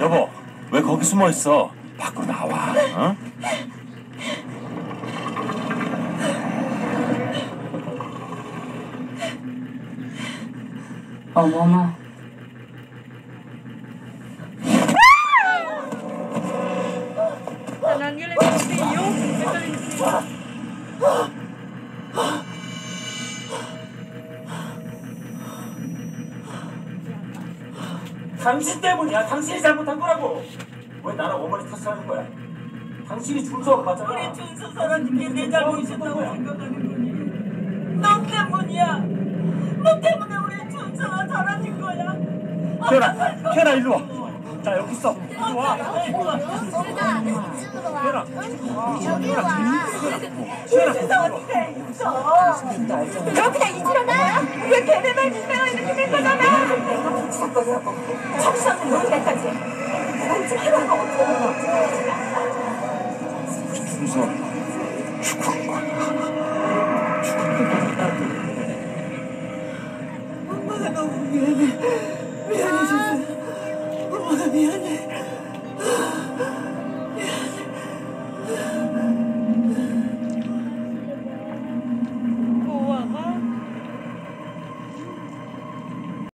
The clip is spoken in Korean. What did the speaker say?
여보, 왜 거기 숨어 있어? 밖으로 나와. 어? 어머나. 당신 때문이야. 당신이 잘못한 거라고. 왜 나랑 어머니 탓하는 거야? 당신이 준서가 맞잖아. 우리 준서 사라진 게내 잘못이었다고 생각하는 거니? 너 때문이야. 너 때문에 우리 준서가 사라진 거야. 태연아, 태연아 일로 와. 자 여기 있어. 일로 와. 얘들아, 이쪽으로 와. 와. 준서한테 있어. 너 그냥 잊으려 나? 왜 걔네만 있다가 이렇게 된 거잖아. 죽은 거야. 엄마가 너무 미안해. 미안해, 준서. 엄마가 미안해.